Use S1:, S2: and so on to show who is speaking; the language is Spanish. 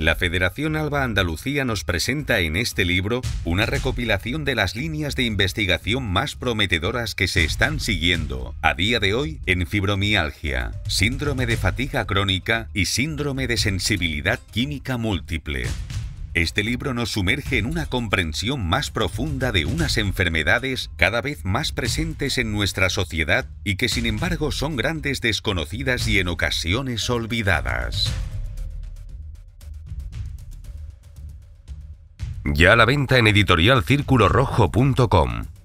S1: La Federación Alba Andalucía nos presenta en este libro una recopilación de las líneas de investigación más prometedoras que se están siguiendo a día de hoy en fibromialgia, síndrome de fatiga crónica y síndrome de sensibilidad química múltiple. Este libro nos sumerge en una comprensión más profunda de unas enfermedades cada vez más presentes en nuestra sociedad y que sin embargo son grandes desconocidas y en ocasiones olvidadas. Ya a la venta en editorialcirculorrojo.com.